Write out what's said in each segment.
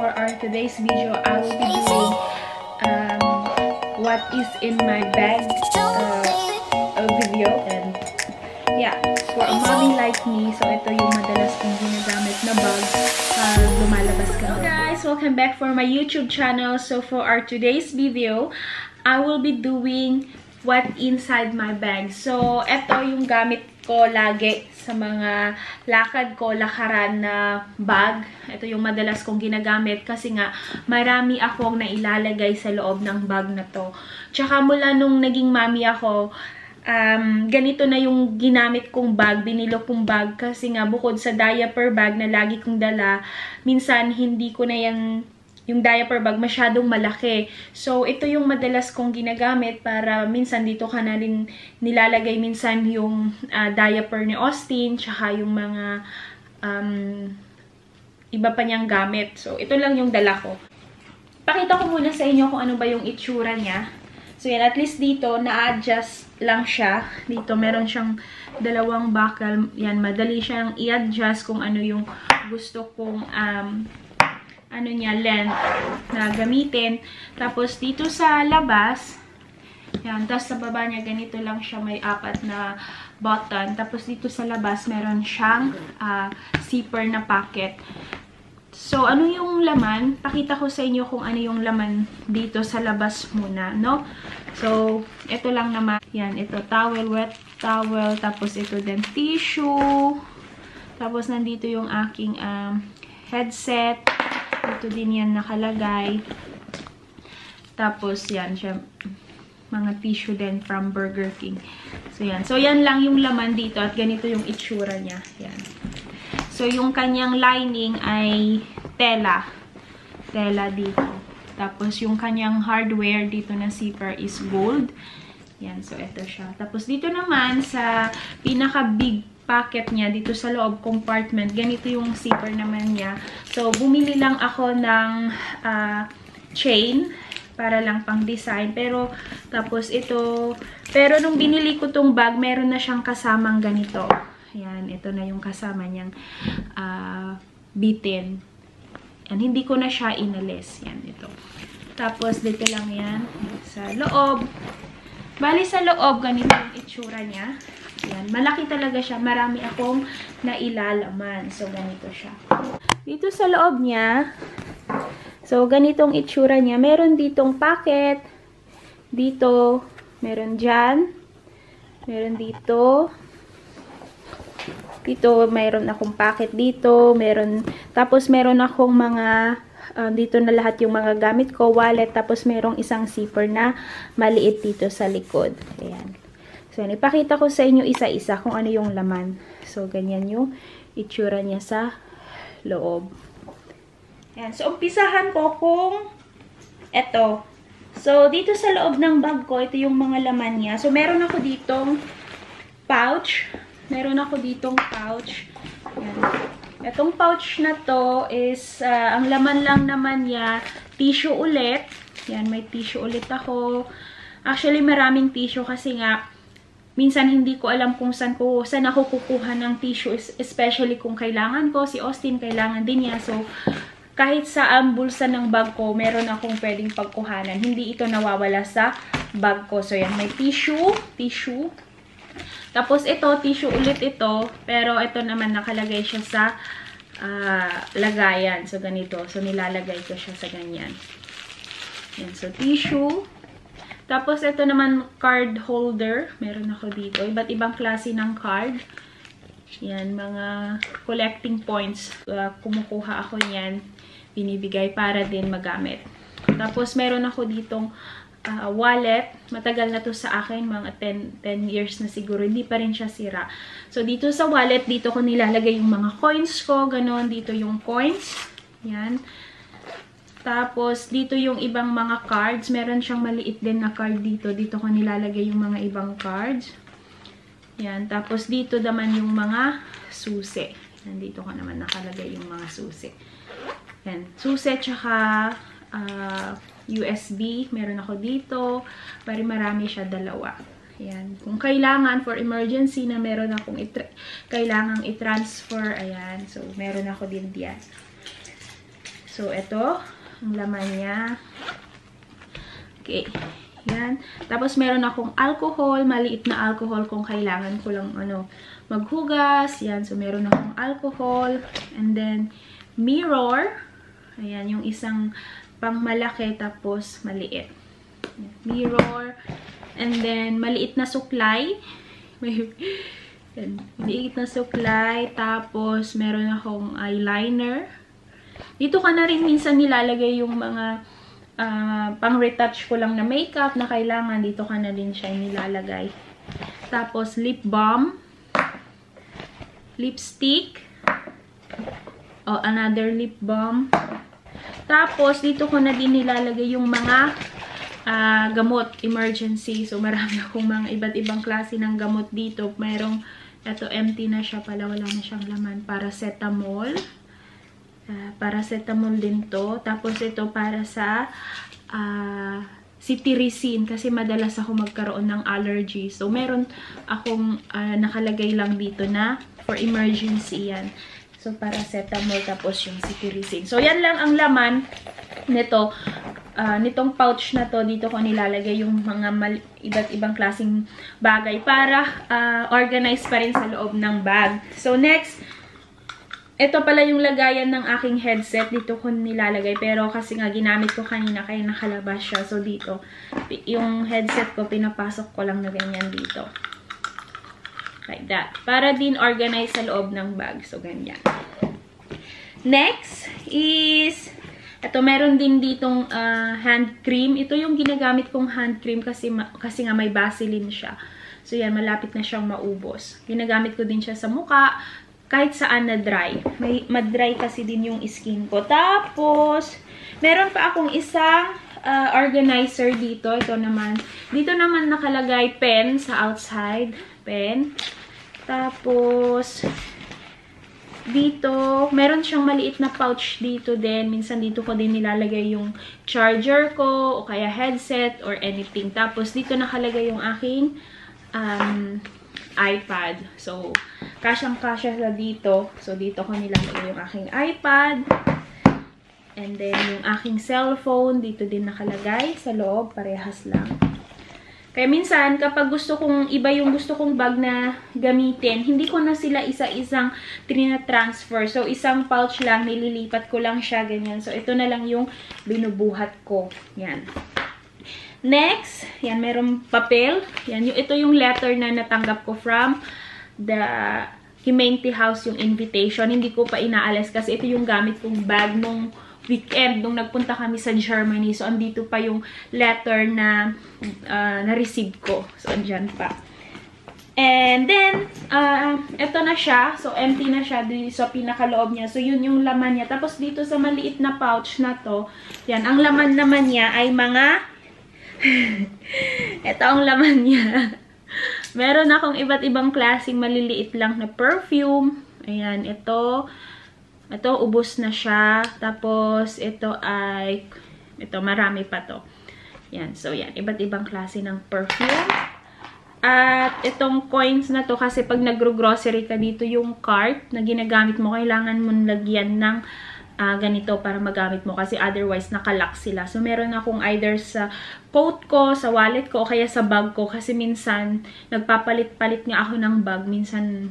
for our today's video, I will be doing um, what is in my bag uh, video. And yeah, for a mommy like me, so ito yung madalas kong ginagamit na bag uh, lumalabas ka. Hello guys! Welcome back for my YouTube channel. So for our today's video, I will be doing what inside my bag. So, ito yung gamit ko lagi sa mga lakad ko, lakaran na bag. Ito yung madalas kong ginagamit kasi nga marami akong nailalagay sa loob ng bag na to. Tsaka mula nung naging mami ako, um, ganito na yung ginamit kong bag, binilo kong bag kasi nga bukod sa diaper bag na lagi kong dala, minsan hindi ko na yan yung diaper bag masyadong malaki. So, ito yung madalas kong ginagamit para minsan dito ka na rin nilalagay minsan yung uh, diaper ni Austin, tsaka yung mga um, iba pa niyang gamit. So, ito lang yung dala ko. Pakita ko muna sa inyo kung ano ba yung itsura niya. So, yan. At least dito, na-adjust lang siya. Dito, meron siyang dalawang buckle. Yan, madali siyang i-adjust kung ano yung gusto kong um, ano niya, length na gamitin. Tapos, dito sa labas, yan, tapos sa baba niya, ganito lang siya, may apat na button. Tapos, dito sa labas, meron siyang uh, zipper na pocket. So, ano yung laman? Pakita ko sa inyo kung ano yung laman dito sa labas muna, no? So, ito lang naman. Yan, ito, towel, wet towel. Tapos, ito din, tissue. Tapos, nandito yung aking um, headset. Ito din yan nakalagay. Tapos, yan, siya, mga tissue din from Burger King. So, yan. So, yan lang yung laman dito at ganito yung itsura niya. Yan. So, yung kanyang lining ay tela. Tela dito. Tapos, yung kanyang hardware dito na zipper is gold. Yan. So, ito siya. Tapos, dito naman sa pinaka-big pocket niya dito sa loob compartment. Ganito yung zipper naman niya. So, bumili lang ako ng uh, chain para lang pang design. Pero, tapos ito, pero nung binili ko tong bag, meron na siyang kasamang ganito. Yan, ito na yung kasama niyang uh, bitin. Yan, hindi ko na siya inalis. Yan, ito. Tapos, dito lang yan sa loob. Bali sa loob, ganito yung itsura niya. Yan. Malaki talaga siya. Marami akong nailalaman. So, ganito siya. Dito sa loob niya, so, ganitong itsura niya. Meron ditong packet. Dito, meron dyan. Meron dito. Dito, meron akong packet dito. Meron, tapos meron akong mga uh, dito na lahat yung mga gamit ko, wallet, tapos merong isang zipper na maliit dito sa likod. Ayan. So. Ipakita ko sa inyo isa-isa kung ano yung laman. So, ganyan yung itsura niya sa loob. Yan. So, umpisahan ko kung eto. So, dito sa loob ng bag ko, ito yung mga laman niya. So, meron ako ditong pouch. Meron ako ditong pouch. Yan. Itong pouch na to is, uh, ang laman lang naman niya, tissue ulit. Yan, may tissue ulit ako. Actually, maraming tissue kasi nga, minsan hindi ko alam kung saan, ko, saan ako kukuha ng tissue, especially kung kailangan ko. Si Austin, kailangan din niya. So, kahit sa bulsa ng bag ko, meron akong pwedeng pagkuhanan. Hindi ito nawawala sa bag ko. So, yan. May tissue. Tissue. Tapos, ito, tissue ulit ito. Pero, ito naman nakalagay siya sa uh, lagayan. So, ganito. So, nilalagay ko siya sa ganyan. Yan. So, tissue. Tapos, ito naman card holder. Meron ako dito. Iba't ibang klase ng card. Yan, mga collecting points. Uh, kumukuha ako yan. Binibigay para din magamit. Tapos, meron ako ditong uh, wallet. Matagal na to sa akin. Mga 10, 10 years na siguro. Hindi pa rin siya sira. So, dito sa wallet, dito ko nilalagay yung mga coins ko. Ganon. Dito yung coins. Yan. Tapos, dito yung ibang mga cards. Meron siyang maliit din na card dito. Dito ko nilalagay yung mga ibang cards. Yan. Tapos, dito naman yung mga susi. Nandito ko naman nakalagay yung mga susi. Yan. Susi, tsaka uh, ah, USB. Meron ako dito. Pari marami siya dalawa. Ayan. Kung kailangan for emergency na meron akong kailangang i-transfer, ayan. So, meron ako din diyan. So, ito, ang laman niya. Okay. Yan. Tapos, meron akong alcohol, maliit na alcohol kung kailangan ko lang, ano, maghugas. Yan. So, meron akong alcohol. And then, mirror. Ayan, yung isang pang malaki, tapos maliit. Mirror. And then, maliit na suklay. May, maliit na suklay. Tapos, meron akong eyeliner. Dito ka na rin minsan nilalagay yung mga uh, pang-retouch ko lang na makeup na kailangan. Dito ka na din siya nilalagay. Tapos, lip balm. Lipstick. Oh, another lip balm. Tapos, dito ko na din nilalagay yung mga uh, gamot, emergency. So, marami akong mga iba't ibang klase ng gamot dito. Merong, ito empty na siya pala, wala na siyang laman. Paracetamol. Uh, paracetamol din to. Tapos ito para sa uh, cetirizine kasi madalas ako magkaroon ng allergy. So meron akong uh, nakalagay lang dito na for emergency yan. So paracetamol tapos yung cetirizine. So yan lang ang laman nito. Uh, nitong pouch na to, dito ko nilalagay yung mga iba't ibang klaseng bagay para uh, organize pa rin sa loob ng bag. So next, ito pala yung lagayan ng aking headset. Dito ko nilalagay. Pero kasi nga ginamit ko kanina kaya nakalabas siya. So dito, yung headset ko pinapasok ko lang na ganyan dito. Like that. Para din organize sa loob ng bag. So ganyan. Next is, ito meron din ditong uh, hand cream. Ito yung ginagamit kong hand cream kasi, kasi nga may Vaseline siya. So yan, malapit na siyang maubos. Ginagamit ko din siya sa muka, kahit saan na dry. May madry kasi din yung skin ko. Tapos, meron pa akong isang uh, organizer dito. Ito naman. Dito naman nakalagay pen sa outside. Pen. Tapos, dito, meron siyang maliit na pouch dito din. Minsan dito ko din nilalagay yung charger ko o kaya headset or anything. Tapos, dito nakalagay yung aking um, iPad. So, kasyang-kasya sa dito. So, dito ko nilalagay yung aking iPad. And then, yung aking cellphone, dito din nakalagay sa loob. Parehas lang. Kaya minsan, kapag gusto kong, iba yung gusto kong bag na gamitin, hindi ko na sila isa-isang trina-transfer. So, isang pouch lang, nililipat ko lang siya, ganyan. So, ito na lang yung binubuhat ko. Yan. Next, yan, merong papel. Yan, yung, ito yung letter na natanggap ko from the Himente House, yung invitation. Hindi ko pa inaalis kasi ito yung gamit kong bag nung weekend nung nagpunta kami sa Germany. So, andito pa yung letter na uh, na-receive ko. So, andyan pa. And then, uh, ito na siya. So, empty na siya dito sa pinakaloob niya. So, yun yung laman niya. Tapos, dito sa maliit na pouch na to, yan, ang laman naman niya ay mga Ito ang laman niya. Meron akong iba't ibang klaseng maliliit lang na perfume. Ayan, ito. Ito, ubos na siya. Tapos, ito ay, ito, marami pa to. Yan, so yan. Iba't ibang klase ng perfume. At itong coins na to, kasi pag nagro-grocery ka dito, yung cart na ginagamit mo, kailangan mong lagyan ng uh, ganito para magamit mo kasi otherwise nakalock sila. So, meron akong either sa coat ko, sa wallet ko, o kaya sa bag ko kasi minsan nagpapalit-palit nga ako ng bag. Minsan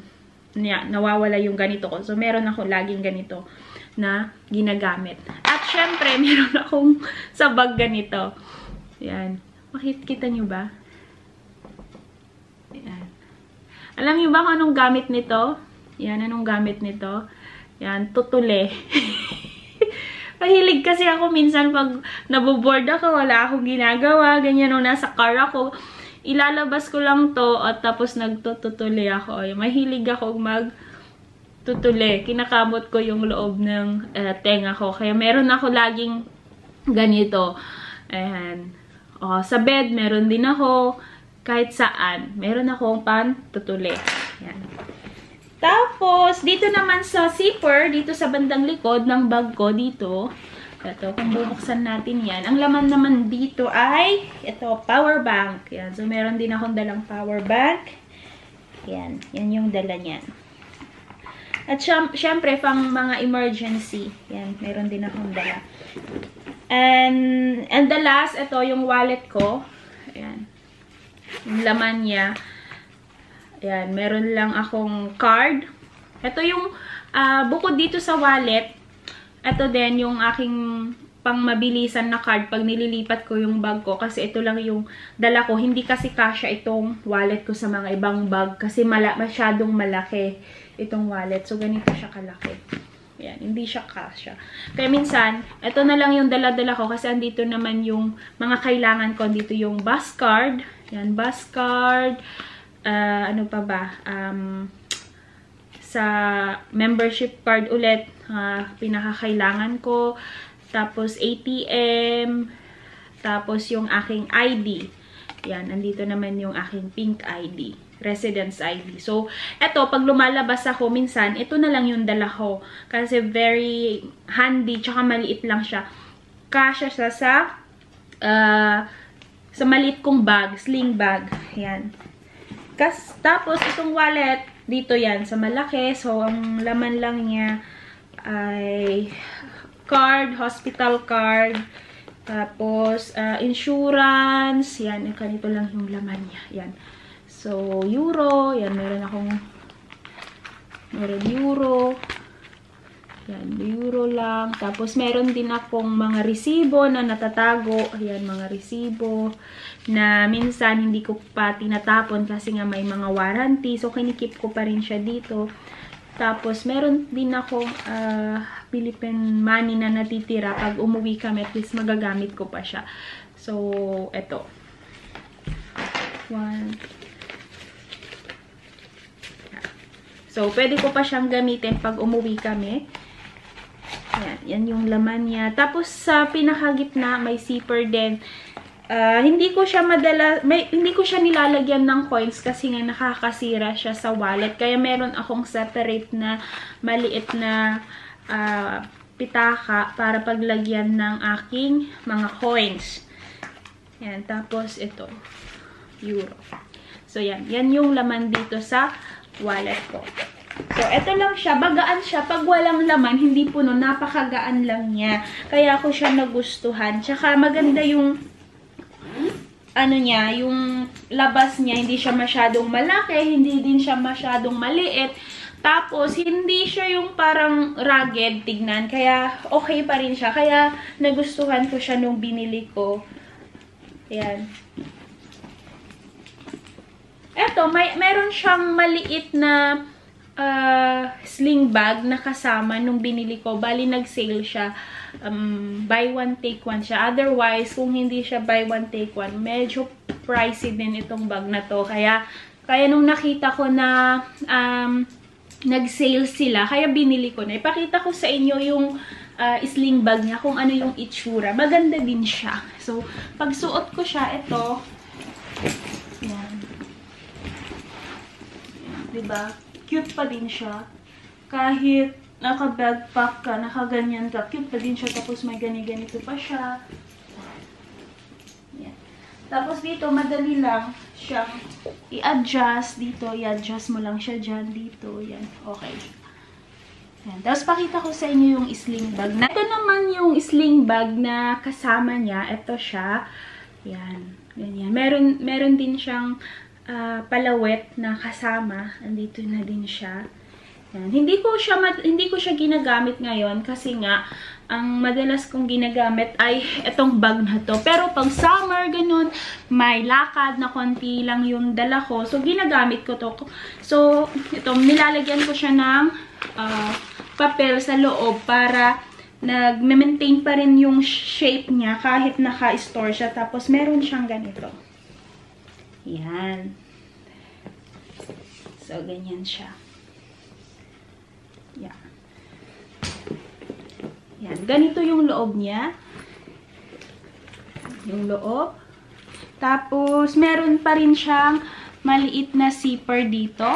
niya, nawawala yung ganito ko. So, meron ako laging ganito na ginagamit. At syempre, meron akong sa bag ganito. Yan. Makikita nyo ba? Yan. Alam niyo ba kung anong gamit nito? Yan, anong gamit nito? Yan, tutule. Mahilig kasi ako minsan pag naboboard ako, wala akong ginagawa, ganyan nung nasa car ako. Ilalabas ko lang to at tapos nagtututuli ako. Mahilig ako mag tutuli. Kinakamot ko yung loob ng uh, tenga ko. Kaya meron ako laging ganito. Ayan. O, sa bed, meron din ako. Kahit saan. Meron akong pan tutuli. Tapos, dito naman sa zipper, dito sa bandang likod ng bag ko, dito, ito, kung bubuksan natin yan, ang laman naman dito ay, ito, power bank. Yan. So, meron din akong dalang power bank. Yan. Yan yung dala niyan. At syempre, pang mga emergency. Yan, meron din akong dala. And, and the last, ito, yung wallet ko. Ayan. Yung laman niya. Ayan, meron lang akong card. Ito yung, uh, bukod dito sa wallet, ito din yung aking pang mabilisan na card pag nililipat ko yung bag ko kasi ito lang yung dala ko. Hindi kasi kasya itong wallet ko sa mga ibang bag kasi mala masyadong malaki itong wallet. So, ganito siya kalaki. Yan, hindi siya kasya. Kaya minsan, ito na lang yung dala-dala ko kasi andito naman yung mga kailangan ko. Dito yung bus card. Yan, bus card. Uh, ano pa ba? Um, sa membership card ulit, uh, pinakakailangan ko. Tapos ATM. Tapos yung aking ID. Yan, nandito naman yung aking pink ID. Residence ID. So, eto, pag lumalabas ako, minsan, ito na lang yung dala ko. Kasi very handy, tsaka maliit lang siya. Kasya siya sa, uh, sa maliit kong bag, sling bag. Yan. Kas, tapos, itong wallet, dito yan, sa malaki. So, ang laman lang niya ay card, hospital card, tapos uh, insurance, yan, ganito lang yung laman niya, yan. So, euro, yan, meron akong, meron euro, yan, euro lang. Tapos, meron din akong mga resibo na natatago, ayan, mga resibo, na minsan hindi ko pa tinatapon kasi nga may mga warranty, so kinikip ko pa rin siya dito. Tapos, meron din akong uh, Philippine money na natitira. Pag umuwi kami, at least magagamit ko pa siya. So, eto. One. So, pwede ko pa siyang gamitin pag umuwi kami. Yan, yan yung laman niya. Tapos, sa pinakagitna, may zipper din. Uh, hindi ko siya madala, may, hindi ko siya nilalagyan ng coins kasi nga nakakasira siya sa wallet. Kaya meron akong separate na maliit na uh, pitaka para paglagyan ng aking mga coins. Yan, tapos ito, euro. So yan, yan yung laman dito sa wallet ko. So, ito lang siya. Bagaan siya. Pag walang laman, hindi puno. Napakagaan lang niya. Kaya ako siya nagustuhan. Tsaka maganda yung ano niya, yung labas niya, hindi siya masyadong malaki, hindi din siya masyadong maliit. Tapos, hindi siya yung parang rugged tignan. Kaya, okay pa rin siya. Kaya, nagustuhan ko siya nung binili ko. Ayan. Eto, may, meron siyang maliit na uh, sling bag na kasama nung binili ko. Bali, nag-sale siya. Um, buy one, take one siya. Otherwise, kung hindi siya buy one, take one, medyo pricey din itong bag na to. Kaya, kaya nung nakita ko na um, nag-sale sila, kaya binili ko na. Ipakita ko sa inyo yung uh, sling bag niya, kung ano yung itsura. Maganda din siya. So, pag suot ko siya, ito, yan. diba? Cute pa din siya. Kahit naka-backpack ka, naka-ganyan ka, cute pa din siya. Tapos may gani-ganito pa siya. Yan. Tapos dito, madali lang siyang i-adjust dito. I-adjust mo lang siya dyan, dito. Yan. Okay. Yan. Tapos pakita ko sa inyo yung sling bag. Na, ito naman yung sling bag na kasama niya. Ito siya. Yan. Ganyan. Meron, meron din siyang uh, palawet na kasama. Andito na din siya. Yan. Hindi ko siya hindi ko siya ginagamit ngayon kasi nga ang madalas kong ginagamit ay itong bag na to. Pero pag summer ganun, may lakad na konti lang yung dala ko. So ginagamit ko to. So ito nilalagyan ko siya ng uh, papel sa loob para nag-maintain pa rin yung shape niya kahit naka-store siya. Tapos meron siyang ganito. Yan. So, ganyan siya. Yan. Yan. Ganito yung loob niya. Yung loob. Tapos, meron pa rin siyang maliit na zipper dito.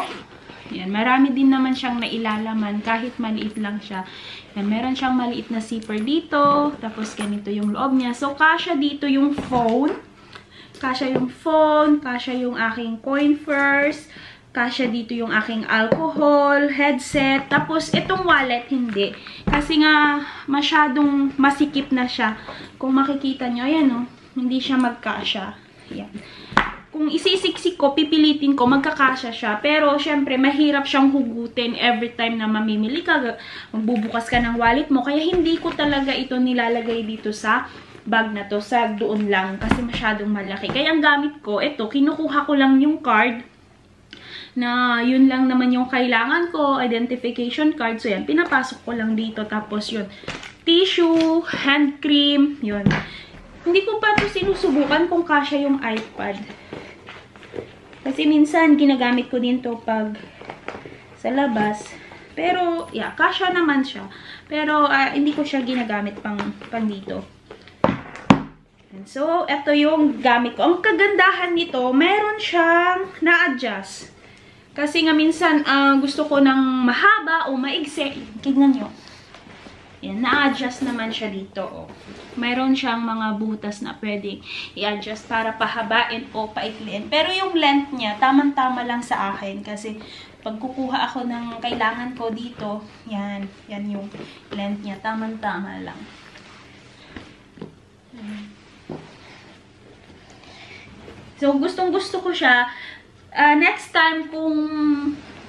Yan. Marami din naman siyang nailalaman kahit maliit lang siya. Yan. Meron siyang maliit na zipper dito. Tapos, ganito yung loob niya. So, kasha dito yung phone. Kasha yung phone. Kasha yung aking coin first kasya dito yung aking alcohol, headset, tapos itong wallet hindi. Kasi nga masyadong masikip na siya. Kung makikita nyo, ayan o, oh, hindi siya magkasya. Yan. Kung isisiksik ko, pipilitin ko, magkakasya siya. Pero, syempre, mahirap siyang hugutin every time na mamimili ka. Magbubukas ka ng wallet mo. Kaya, hindi ko talaga ito nilalagay dito sa bag na to. Sa doon lang. Kasi masyadong malaki. Kaya, ang gamit ko, ito, kinukuha ko lang yung card na yun lang naman yung kailangan ko, identification card. So, yan, pinapasok ko lang dito. Tapos, yun, tissue, hand cream, yun. Hindi ko pa ito sinusubukan kung kasya yung iPad. Kasi minsan, ginagamit ko din to pag sa labas. Pero, yeah, kasya naman siya. Pero, uh, hindi ko siya ginagamit pang, pang dito. So, ito yung gamit ko. Ang kagandahan nito, meron siyang na-adjust. Kasi nga minsan, uh, gusto ko ng mahaba o maigsi. Tignan nyo. Yan, na-adjust naman siya dito. Oh. Mayroon siyang mga butas na pwede i-adjust para pahabain o paikliin. Pero yung length niya, tamang-tama lang sa akin. Kasi pag kukuha ako ng kailangan ko dito, yan, yan yung length niya. Tamang-tama lang. So, gustong-gusto ko siya uh, next time kung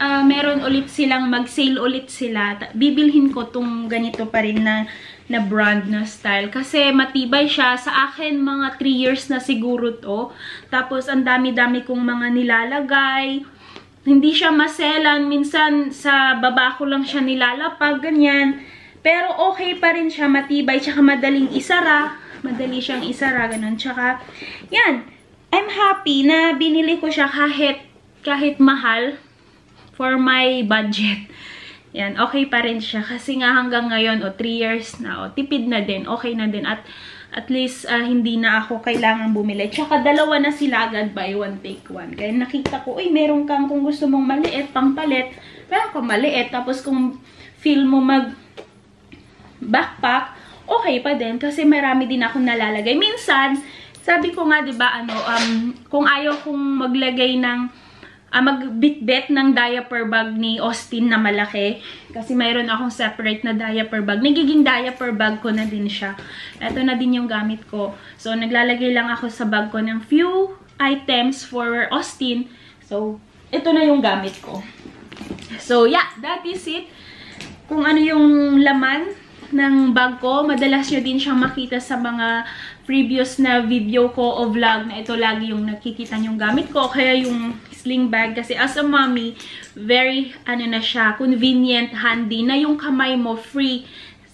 uh, meron ulit silang mag-sale ulit sila, bibilhin ko tong ganito pa rin na, na brand na style. Kasi matibay siya. Sa akin, mga 3 years na siguro to. Tapos, ang dami-dami kong mga nilalagay. Hindi siya maselan. Minsan, sa baba ko lang siya nilalapag, ganyan. Pero okay pa rin siya, matibay. Tsaka madaling isara. Madali siyang isara, ganun. Tsaka, yan I'm happy na binili ko siya kahit, kahit mahal for my budget. Yan, okay pa rin siya. Kasi nga hanggang ngayon, o oh, 3 years na, o oh, tipid na din, okay na din. At at least uh, hindi na ako kailangan bumili. Tsaka dalawa na sila agad buy one take one. Kaya nakita ko, uy, meron kang kung gusto mong maliit, pang palit, meron kang maliit. Tapos kung feel mo mag backpack, okay pa din. Kasi marami din ako nalalagay. Minsan, sabi ko nga, 'di ba, ano, um kung ayaw kong maglagay ng uh, magbitbit ng diaper bag ni Austin na malaki kasi mayroon akong separate na diaper bag. Nagiging diaper bag ko na din siya. Ito na din yung gamit ko. So naglalagay lang ako sa bag ko ng few items for Austin. So ito na yung gamit ko. So yeah, that is it. Kung ano yung laman ng bag ko, madalas nyo din siyang makita sa mga previous na video ko o vlog na ito lagi yung nakikita yung gamit ko. Kaya yung sling bag kasi as a mommy, very ano na siya, convenient, handy na yung kamay mo free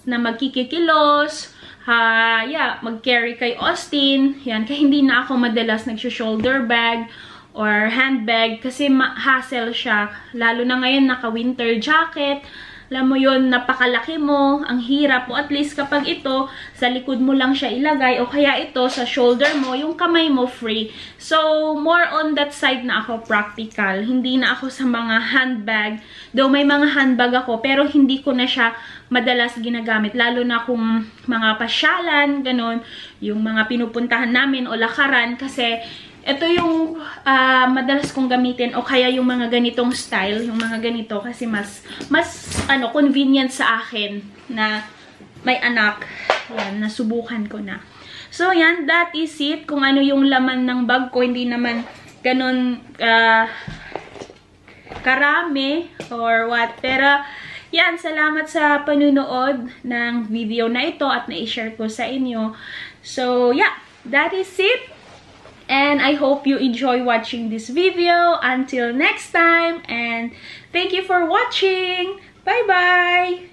na magkikikilos, ha, yeah, mag-carry kay Austin. Yan, kaya hindi na ako madalas nagsho-shoulder bag or handbag kasi hassle siya. Lalo na ngayon naka-winter jacket alam mo yon napakalaki mo, ang hirap mo. At least kapag ito, sa likod mo lang siya ilagay, o kaya ito, sa shoulder mo, yung kamay mo free. So, more on that side na ako practical. Hindi na ako sa mga handbag. Though may mga handbag ako, pero hindi ko na siya madalas ginagamit. Lalo na kung mga pasyalan, ganun, yung mga pinupuntahan namin o lakaran. Kasi, ito yung uh, madalas kong gamitin o kaya yung mga ganitong style, yung mga ganito kasi mas mas ano convenient sa akin na may anak. Yan, nasubukan ko na. So yan, that is it. Kung ano yung laman ng bag ko, hindi naman ganun uh, karami or what. Pero yan, salamat sa panunood ng video na ito at na-share ko sa inyo. So yeah, that is it. And I hope you enjoy watching this video. Until next time, and thank you for watching. Bye-bye!